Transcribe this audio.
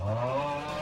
Ah.